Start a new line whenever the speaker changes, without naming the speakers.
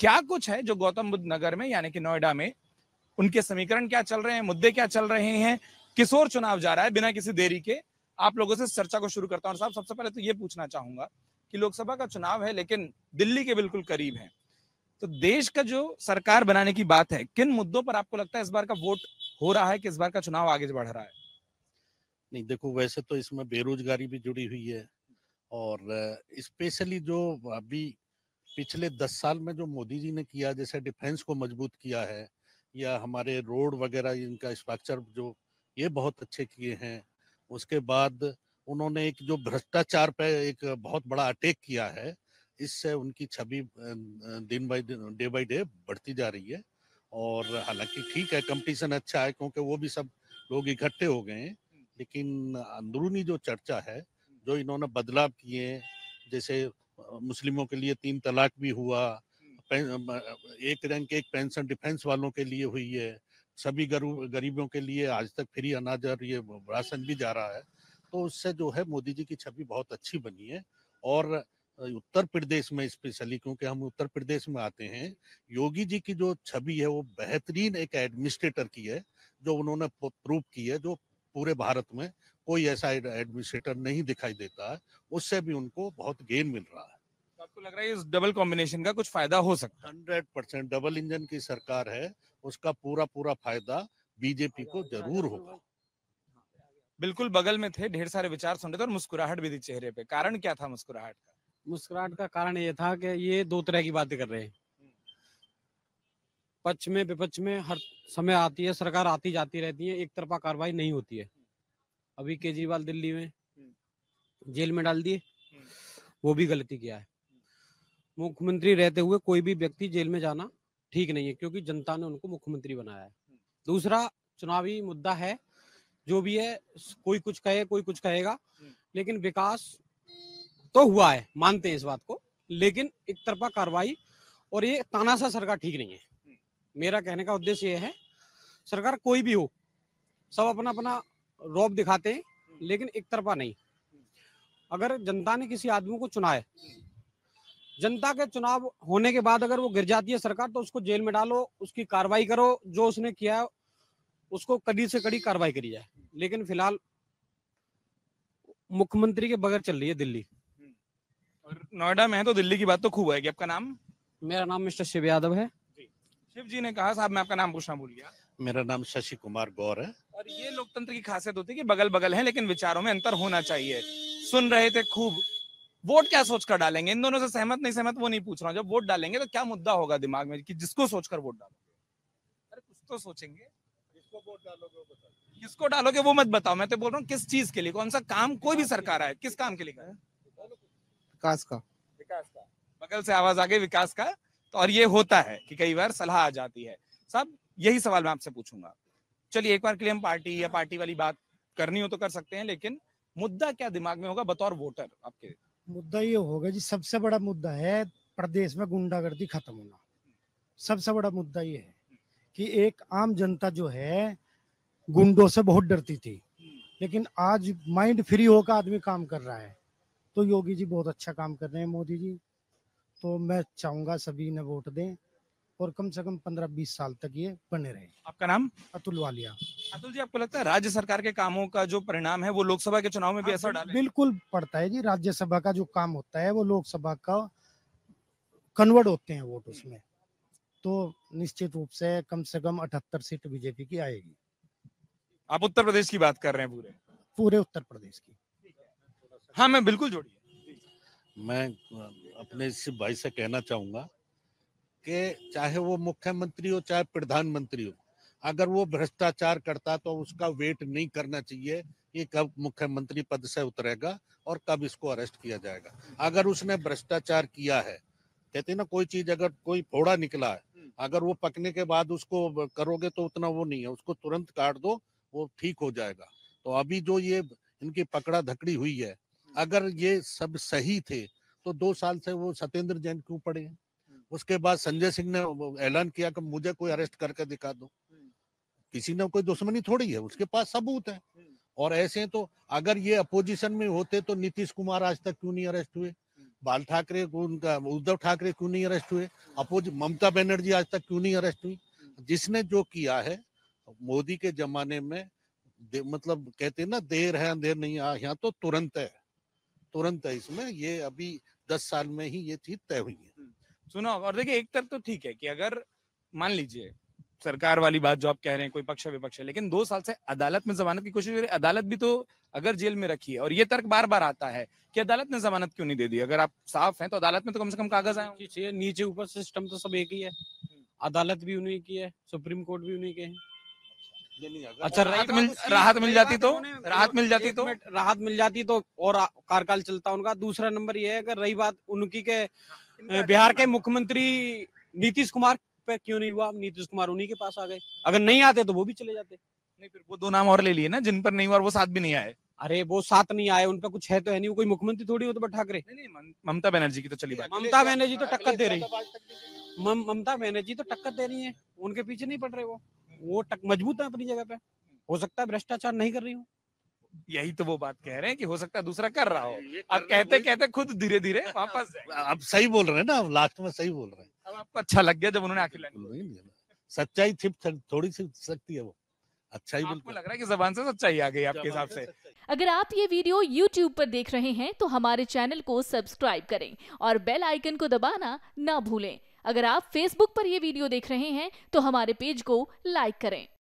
क्या कुछ है जो गौतम बुद्ध नगर में, यानी कि नोएडा में, उनके समीकरण क्या चल रहे हैं, मुद्दे क्या चल रहे हैं किशोर चुनाव जा रहा है, बिना किसी देरी के? आप लोगों से चर्चा को शुरू करता हूँ साहब, सबसे पहले तो ये पूछना चाहूँगा कि लोकसभा का चुनाव है, लेकिन दिल्ली के बिल्कुल करीब है। तो देश का जो सरकार बनाने की बात है, किन मुद्दों पर आपको लगता है इस बार का वोट हो रहा है कि इस बार का चुनाव आगे बढ़ रहा है?
नहीं, देखो, वैसे तो इसमें बेरोजगारी भी जुड़ी हुई है और स्पेशली जो अभी पिछले दस साल में जो मोदी जी ने किया, जैसे डिफेंस को मज़बूत किया है, या हमारे रोड वगैरह, इनका स्ट्रक्चर जो ये बहुत अच्छे किए हैं, उसके बाद उन्होंने एक जो भ्रष्टाचार पे एक बहुत बड़ा अटैक किया है, इससे उनकी छवि दिन बाई दिन, डे बाई डे बढ़ती जा रही है, और हालाँकि ठीक है, कंपटीशन अच्छा है, क्योंकि वो भी सब लोग इकट्ठे हो गए हैं, लेकिन अंदरूनी जो चर्चा है, जो इन्होंने बदलाव किए जैसे मुस्लिमों के लिए तीन तलाक भी हुआ एक रैंक एक पेंशन डिफेंस वालों के लिए हुई है सभी गरीबों के लिए आज तक फ्री अनाज और ये राशन भी जा रहा है। तो उससे जो है मोदी जी की छवि बहुत अच्छी बनी है और उत्तर प्रदेश में स्पेशली क्योंकि हम उत्तर प्रदेश में आते हैं योगी जी की जो छवि है वो बेहतरीन एक एडमिनिस्ट्रेटर की है जो उन्होंने प्रूव की है जो पूरे भारत में कोई ऐसा एडमिनिस्ट्रेटर नहीं दिखाई देता है उससे भी उनको बहुत गेन मिल रहा है।
तो आपको लग रहा है इस डबल कॉम्बिनेशन का कुछ फ़ायदा हो सकता
है? हंड्रेड परसेंट डबल इंजन की सरकार है उसका पूरा पूरा फ़ायदा बीजेपी को ज़रूर होगा।
बिल्कुल बगल में थे ढेर सारे विचार सुन रहे थे और मुस्कुराहट भी थी चेहरे पे। कारण क्या था मुस्कुराहट का?
मुस्कुराहट का कारण ये था कि ये दो तरह की बातें कर रहे हैं। पक्ष में विपक्ष में हर समय आती है सरकार आती जाती रहती है एक तरफा कार्रवाई नहीं होती है। अभी केजरीवाल दिल्ली में जेल में डाल दिए। वो भी गलती किया है। मुख्यमंत्री रहते हुए कोई भी व्यक्ति जेल में जाना ठीक नहीं है क्योंकि जनता ने उनको मुख्यमंत्री बनाया है। दूसरा चुनावी मुद्दा है जो भी है कोई कुछ कहे कोई कुछ कहेगा लेकिन विकास तो हुआ है मानते हैं इस बात को लेकिन एक तरफा कार्रवाई और ये तानाशाह सरकार ठीक नहीं है। मेरा कहने का उद्देश्य ये है सरकार कोई भी हो सब अपना अपना रौब दिखाते हैं लेकिन एक तरफा नहीं। अगर जनता ने किसी आदमी को चुना है जनता के चुनाव होने के बाद अगर वो गिर जाती है सरकार तो उसको जेल में डालो उसकी कार्रवाई करो जो उसने किया है उसको कड़ी से कड़ी कार्रवाई करी जाए। लेकिन फ़िलहाल मुख्यमंत्री के बगैर चल रही है दिल्ली।
और नोएडा में है तो दिल्ली की बात तो खूब है आपका नाम?
मेरा नाम मिस्टर शिव यादव है।
शिव जी ने कहा साहब मैं आपका नाम पूछना भूल गया।
मेरा नाम शशि कुमार गौर है।
और ये लोकतंत्र की खासियत होती है कि बगल बगल है लेकिन विचारों में अंतर होना चाहिए। सुन रहे थे खूब। वोट क्या सोचकर डालेंगे? इन दोनों से सहमत नहीं सहमत वो नहीं पूछ रहा हूँ। जब वोट डालेंगे तो क्या मुद्दा होगा दिमाग में कि जिसको सोचकर वोट डालोगे? अरे कुछ तो सोचेंगे। किसको वोट डालोगे वो किसको डालोगे वो मत बताओ। मैं तो बोल रहा हूँ किस चीज़ के लिए? कौन सा काम कोई भी सरकार आए? किस काम के लिए
विकास का।
विकास का। बगल से आवाज़ आ गई विकास का। तो और ये होता है कि कई बार सलाह आ जाती है। सब यही सवाल मैं आपसे पूछूँगा। चलिए, एक बार के लिए हम पार्टी या पार्टी वाली बात करनी हो तो कर सकते हैं, लेकिन मुद्दा क्या दिमाग में होगा बतौर वोटर आपके?
मुद्दा ये होगा जी, सबसे बड़ा मुद्दा है प्रदेश में गुंडागर्दी खत्म होना। सबसे बड़ा मुद्दा ये है कि एक आम जनता जो है, गुंडों से बहुत डरती थी। लेकिन आज माइंड फ्री होकर आदमी काम कर रहा है। तो योगी जी बहुत अच्छा काम कर रहे हैं, मोदी जी। तो मैं चाहूँगा सभी ने वोट दें। और कम से कम पंद्रह बीस साल तक ये बने रहे।
आपका नाम?
अतुल वालिया।
अतुल जी आपको लगता है राज्य सरकार के कामों का जो परिणाम है वो लोकसभा के चुनाव में भी हाँ, असर डाले
बिल्कुल पड़ता है जी। राज्यसभा का जो काम होता है वो लोकसभा का कन्वर्ट होते हैं वोट उसमें। तो निश्चित रूप से कम से कम अठहत्तर सीट बीजेपी की आएगी।
आप उत्तर प्रदेश की बात कर रहे हैं पूरे?
पूरे उत्तर प्रदेश की।
हाँ मैं बिल्कुल जोड़िए।
मैं अपने इस भाई से कहना चाहूँगा कि चाहे वो मुख्यमंत्री हो चाहे प्रधानमंत्री हो अगर वो भ्रष्टाचार करता तो उसका वेट नहीं करना चाहिए कि कब मुख्यमंत्री पद से उतरेगा और कब इसको अरेस्ट किया जाएगा। अगर उसने भ्रष्टाचार किया है कहते ना कोई चीज़ अगर कोई फोड़ा निकला है अगर वो पकने के बाद उसको करोगे तो उतना वो नहीं है उसको तुरंत काट दो वो ठीक हो जाएगा। तो अभी जो ये इनकी पकड़ा धकड़ी हुई है अगर ये सब सही थे तो दो साल से वो सत्येंद्र जैन क्यों पड़े हैं? उसके बाद संजय सिंह ने ऐलान किया कि मुझे कोई अरेस्ट करके दिखा दो। किसी ने कोई दुश्मनी थोड़ी है उसके पास सबूत है। और ऐसे तो अगर ये अपोजिशन में होते तो नीतीश कुमार आज तक क्यों नहीं अरेस्ट हुए? बाल ठाकरे को उनका उद्धव ठाकरे क्यों नहीं अरेस्ट हुए? अपोज ममता बनर्जी आज तक क्यों नहीं अरेस्ट हुई? जिसने जो किया है मोदी के जमाने में मतलब कहते हैं ना देर है अंधेर नहीं आ यहाँ तो तुरंत है। तुरंत है इसमें ये अभी दस साल में ही ये चीज़ तय हुई है।
सुनो और देखिए एक तरफ़ तो ठीक है कि अगर मान लीजिए सरकार वाली बात जो आप कह रहे हैं कोई पक्ष विपक्ष है लेकिन दो साल से अदालत में जमानत की कोशिश हो रही है अदालत भी तो अगर जेल में रखी है और ये तर्क बार बार आता है कि अदालत ने जमानत क्यों नहीं दे दी अगर आप साफ़ हैं तो अदालत में तो कम से कम कागज़ आए होंगे।
नीचे ऊपर सिस्टम तो सब एक ही है अदालत भी उन्हीं की है सुप्रीम कोर्ट भी उन्हीं के हैं अच्छा
राहत मिल- राहत मिल जाती तो? राहत मिल जाती तो?
राहत मिल जाती तो और कार्यकाल चलता उनका दूसरा नंबर ये है अगर रही बात उनकी के बिहार के मुख्यमंत्री नीतीश कुमार पे क्यों नहीं हुआ? नीतीश कुमार उन्हीं के पास आ गए। अगर नहीं आते तो वो भी चले जाते।
नहीं फिर वो दो नाम और ले लिए ना जिन पर नहीं हुआ वो साथ भी नहीं आए।
अरे वो साथ नहीं आए उन पे कुछ है तो है नहीं वो कोई मुख्यमंत्री थोड़ी हो तो ठाकरे।
नहीं नहीं ममता बनर्जी की तो चली बात।
ममता बनर्जी तो टक्कर दे रही। मम, ममता बनर्जी तो टक्कर दे रही है। उनके पीछे नहीं पड़ रहे वो। वो मज़बूत है अपनी जगह पे। हो सकता है भ्रष्टाचार नहीं कर रही हूँ।
यही तो वो बात कह रहे हैं कि हो सकता है दूसरा कर रहा हो। अब कहते कहते खुद धीरे धीरे वापस
अब सही बोल रहे हैं ना लास्ट में सही बोल रहे हैं।
अब आपको अच्छा लग गया जब उन्होंने आखिर
सच्चाई छिप थोड़ी सी सकती है वो। अच्छा ही
आपको लग रहा है कि जबान से सच्चाई आ गई आपके हिसाब से
अगर आप ये वीडियो YouTube पर देख रहे हैं तो हमारे चैनल को सब्सक्राइब करें और बेल आइकन को दबाना ना भूलें। अगर आप Facebook पर ये वीडियो देख रहे हैं तो हमारे पेज को लाइक करें।